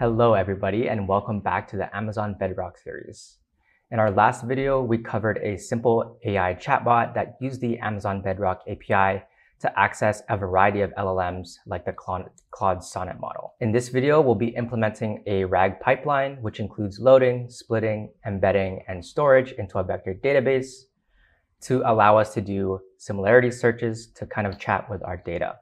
Hello everybody and welcome back to the Amazon Bedrock series. In our last video, we covered a simple AI chatbot that used the Amazon Bedrock API to access a variety of LLMs like the Claude Sonnet model. In this video, we'll be implementing a RAG pipeline, which includes loading, splitting, embedding, and storage into a vector database to allow us to do similarity searches to kind of chat with our data.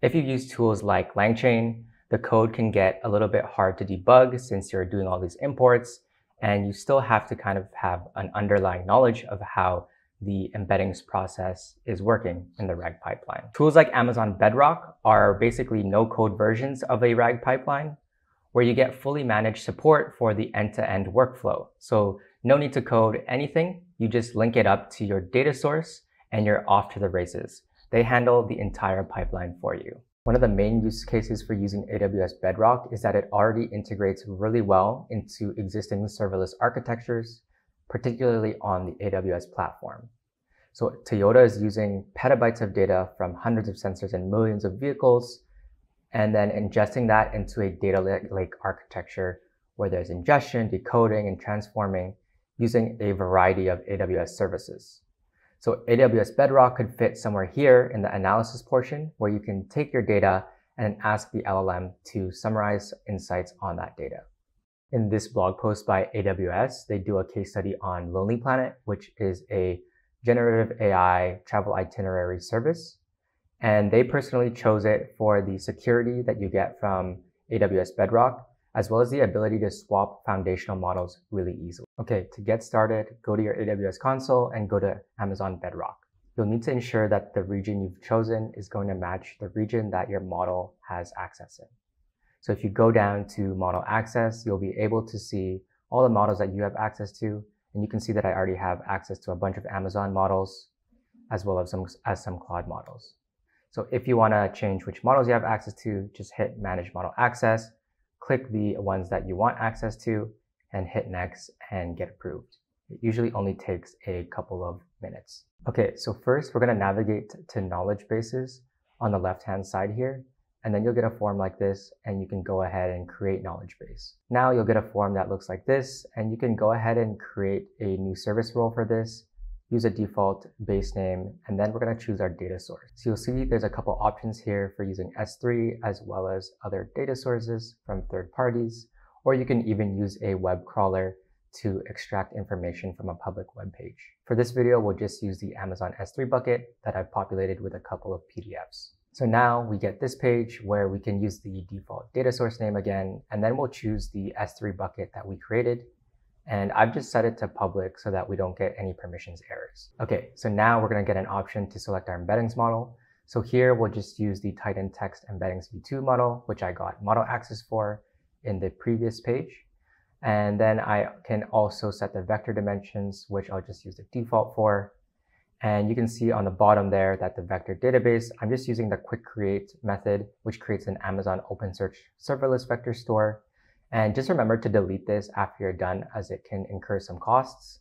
If you use tools like LangChain, the code can get a little bit hard to debug since you're doing all these imports and you still have to kind of have an underlying knowledge of how the embeddings process is working in the RAG pipeline. Tools like Amazon Bedrock are basically no-code versions of a RAG pipeline where you get fully managed support for the end-to-end -end workflow. So no need to code anything. You just link it up to your data source and you're off to the races. They handle the entire pipeline for you. One of the main use cases for using AWS Bedrock is that it already integrates really well into existing serverless architectures, particularly on the AWS platform. So Toyota is using petabytes of data from hundreds of sensors and millions of vehicles, and then ingesting that into a data lake architecture where there's ingestion, decoding, and transforming using a variety of AWS services. So AWS Bedrock could fit somewhere here in the analysis portion where you can take your data and ask the LLM to summarize insights on that data. In this blog post by AWS, they do a case study on Lonely Planet, which is a generative AI travel itinerary service. And they personally chose it for the security that you get from AWS Bedrock as well as the ability to swap foundational models really easily. Okay, to get started, go to your AWS console and go to Amazon Bedrock. You'll need to ensure that the region you've chosen is going to match the region that your model has access in. So if you go down to model access, you'll be able to see all the models that you have access to. And you can see that I already have access to a bunch of Amazon models as well as some, as some Claude models. So if you want to change which models you have access to, just hit manage model access click the ones that you want access to and hit next and get approved. It usually only takes a couple of minutes. Okay, so first we're going to navigate to knowledge bases on the left hand side here. And then you'll get a form like this and you can go ahead and create knowledge base. Now you'll get a form that looks like this and you can go ahead and create a new service role for this use a default base name, and then we're going to choose our data source. So you'll see there's a couple options here for using S3 as well as other data sources from third parties, or you can even use a web crawler to extract information from a public web page. For this video, we'll just use the Amazon S3 bucket that I've populated with a couple of PDFs. So now we get this page where we can use the default data source name again, and then we'll choose the S3 bucket that we created and I've just set it to public so that we don't get any permissions errors. Okay, so now we're gonna get an option to select our embeddings model. So here we'll just use the Titan Text Embeddings v2 model, which I got model access for in the previous page. And then I can also set the vector dimensions, which I'll just use the default for. And you can see on the bottom there that the vector database, I'm just using the quick create method, which creates an Amazon OpenSearch serverless vector store. And just remember to delete this after you're done as it can incur some costs.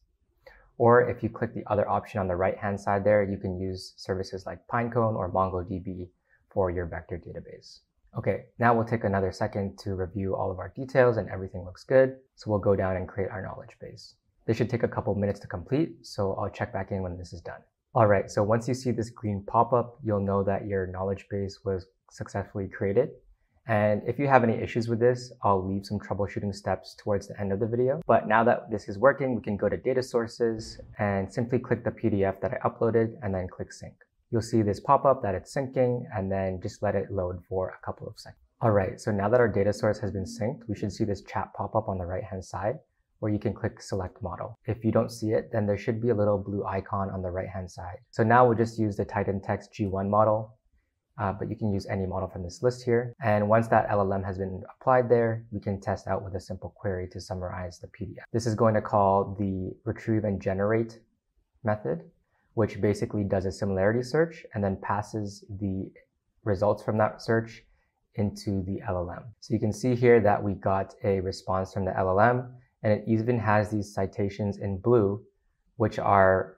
Or if you click the other option on the right hand side there, you can use services like Pinecone or MongoDB for your vector database. Okay, now we'll take another second to review all of our details and everything looks good. So we'll go down and create our knowledge base. This should take a couple minutes to complete, so I'll check back in when this is done. All right, so once you see this green pop-up, you'll know that your knowledge base was successfully created. And if you have any issues with this, I'll leave some troubleshooting steps towards the end of the video. But now that this is working, we can go to data sources and simply click the PDF that I uploaded and then click sync. You'll see this pop up that it's syncing and then just let it load for a couple of seconds. All right, so now that our data source has been synced, we should see this chat pop up on the right hand side where you can click select model. If you don't see it, then there should be a little blue icon on the right hand side. So now we'll just use the Titan Text G1 model uh, but you can use any model from this list here. And once that LLM has been applied there, we can test out with a simple query to summarize the PDF. This is going to call the retrieve and generate method, which basically does a similarity search and then passes the results from that search into the LLM. So you can see here that we got a response from the LLM and it even has these citations in blue, which are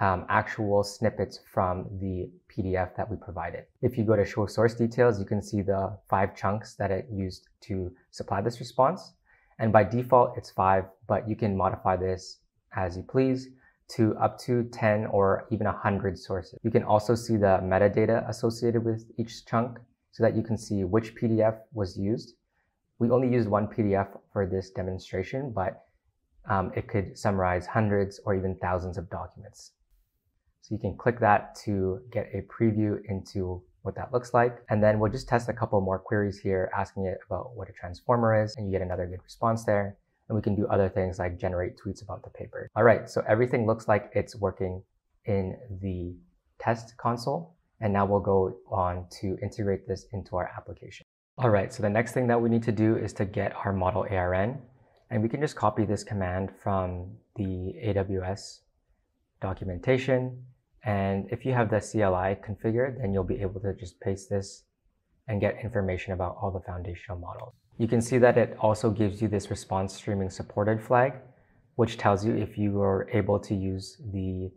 um, actual snippets from the PDF that we provided. If you go to show source details, you can see the five chunks that it used to supply this response. And by default, it's five, but you can modify this as you please to up to 10 or even 100 sources. You can also see the metadata associated with each chunk so that you can see which PDF was used. We only used one PDF for this demonstration, but um, it could summarize hundreds or even thousands of documents. So you can click that to get a preview into what that looks like. And then we'll just test a couple more queries here, asking it about what a transformer is, and you get another good response there. And we can do other things like generate tweets about the paper. All right, so everything looks like it's working in the test console. And now we'll go on to integrate this into our application. All right, so the next thing that we need to do is to get our model ARN. And we can just copy this command from the AWS documentation. And if you have the CLI configured, then you'll be able to just paste this and get information about all the foundational models. You can see that it also gives you this response streaming supported flag, which tells you if you are able to use the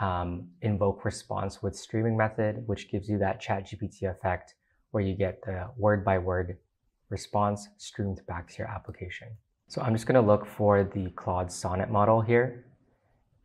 um, invoke response with streaming method, which gives you that chat GPT effect where you get the word by word response streamed back to your application. So I'm just going to look for the Claude Sonnet model here.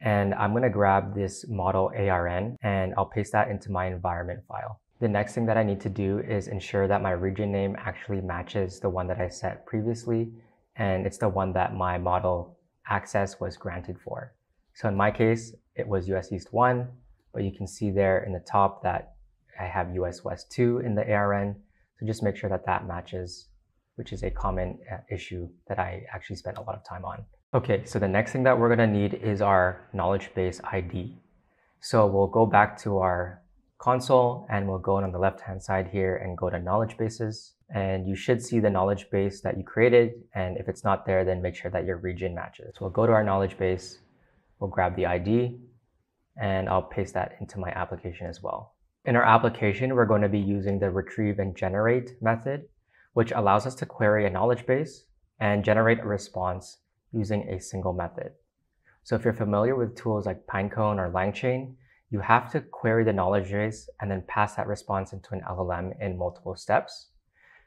And I'm going to grab this model ARN and I'll paste that into my environment file. The next thing that I need to do is ensure that my region name actually matches the one that I set previously. And it's the one that my model access was granted for. So in my case, it was US East 1, but you can see there in the top that I have US West 2 in the ARN. So just make sure that that matches which is a common uh, issue that I actually spent a lot of time on. Okay, so the next thing that we're gonna need is our knowledge base ID. So we'll go back to our console and we'll go on the left-hand side here and go to knowledge bases. And you should see the knowledge base that you created. And if it's not there, then make sure that your region matches. So we'll go to our knowledge base, we'll grab the ID, and I'll paste that into my application as well. In our application, we're going to be using the retrieve and generate method which allows us to query a knowledge base and generate a response using a single method. So if you're familiar with tools like Pinecone or LangChain, you have to query the knowledge base and then pass that response into an LLM in multiple steps.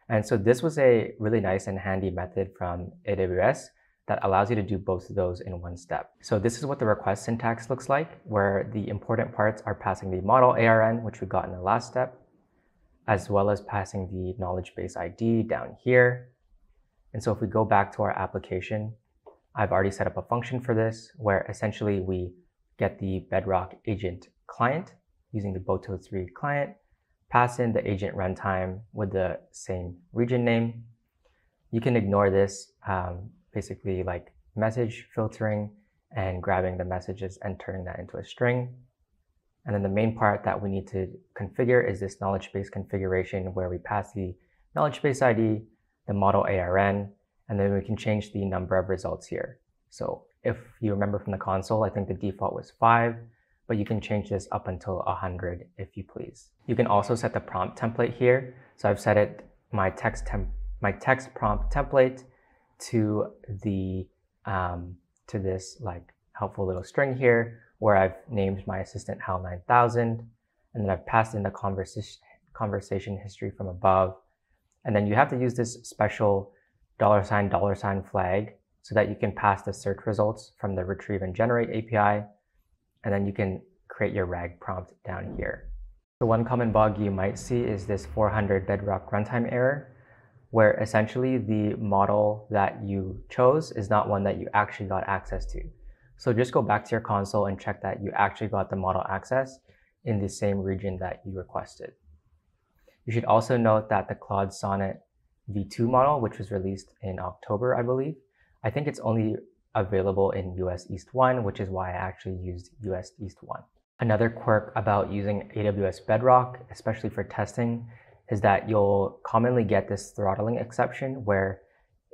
And so this was a really nice and handy method from AWS that allows you to do both of those in one step. So this is what the request syntax looks like, where the important parts are passing the model ARN, which we got in the last step, as well as passing the knowledge base ID down here. And so if we go back to our application, I've already set up a function for this where essentially we get the Bedrock agent client using the Boto3 client, pass in the agent runtime with the same region name. You can ignore this, um, basically like message filtering and grabbing the messages and turning that into a string. And then the main part that we need to configure is this knowledge base configuration where we pass the knowledge base ID, the model ARN, and then we can change the number of results here. So if you remember from the console, I think the default was five, but you can change this up until 100 if you please. You can also set the prompt template here. So I've set it my text temp my text prompt template to the um, to this like helpful little string here where I've named my assistant HAL 9000, and then I've passed in the conversation, conversation history from above. And then you have to use this special dollar sign, dollar sign flag so that you can pass the search results from the retrieve and generate API. And then you can create your RAG prompt down here. The one common bug you might see is this 400 bedrock runtime error, where essentially the model that you chose is not one that you actually got access to. So just go back to your console and check that you actually got the model access in the same region that you requested. You should also note that the Claude Sonnet v2 model, which was released in October, I believe, I think it's only available in US East 1, which is why I actually used US East 1. Another quirk about using AWS Bedrock, especially for testing, is that you'll commonly get this throttling exception where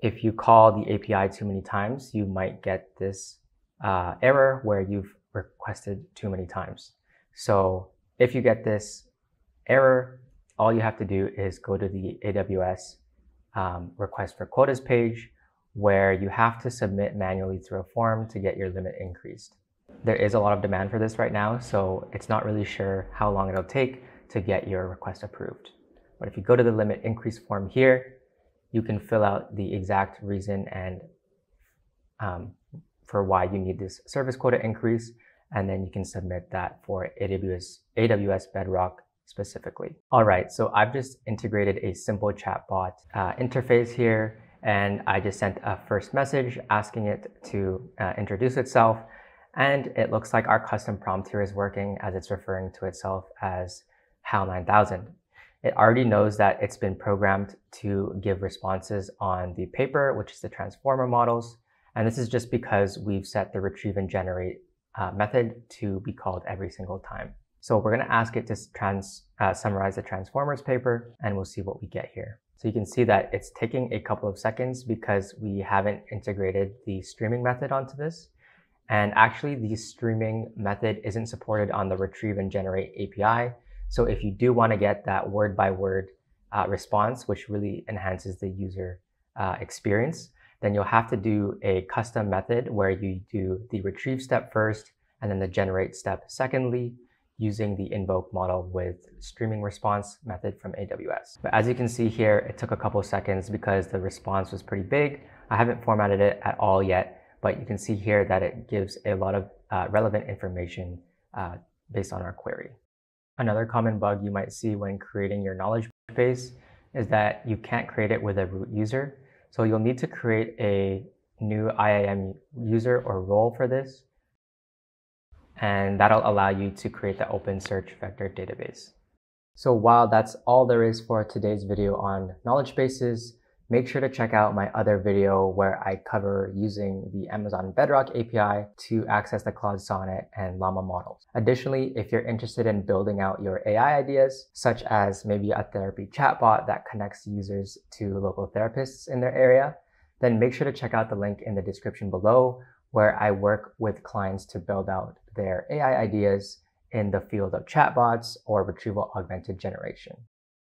if you call the API too many times, you might get this uh, error where you've requested too many times. So if you get this error, all you have to do is go to the AWS um, request for quotas page where you have to submit manually through a form to get your limit increased. there is a lot of demand for this right now, so it's not really sure how long it'll take to get your request approved. But if you go to the limit increase form here, you can fill out the exact reason and um, for why you need this service quota increase, and then you can submit that for AWS, AWS Bedrock specifically. All right, so I've just integrated a simple chatbot uh, interface here, and I just sent a first message asking it to uh, introduce itself, and it looks like our custom prompt here is working as it's referring to itself as HAL 9000. It already knows that it's been programmed to give responses on the paper, which is the transformer models. And this is just because we've set the retrieve and generate uh, method to be called every single time. So we're going to ask it to trans, uh, summarize the transformers paper and we'll see what we get here. So you can see that it's taking a couple of seconds because we haven't integrated the streaming method onto this. And actually the streaming method isn't supported on the retrieve and generate API. So if you do want to get that word by word uh, response, which really enhances the user uh, experience, then you'll have to do a custom method where you do the retrieve step first and then the generate step secondly using the invoke model with streaming response method from AWS. But as you can see here, it took a couple seconds because the response was pretty big. I haven't formatted it at all yet, but you can see here that it gives a lot of uh, relevant information uh, based on our query. Another common bug you might see when creating your knowledge base is that you can't create it with a root user. So you'll need to create a new IAM user or role for this. And that'll allow you to create the OpenSearch vector database. So while that's all there is for today's video on knowledge bases, make sure to check out my other video where I cover using the Amazon Bedrock API to access the Claude Sonnet and Llama models. Additionally, if you're interested in building out your AI ideas, such as maybe a therapy chatbot that connects users to local therapists in their area, then make sure to check out the link in the description below where I work with clients to build out their AI ideas in the field of chatbots or retrieval augmented generation.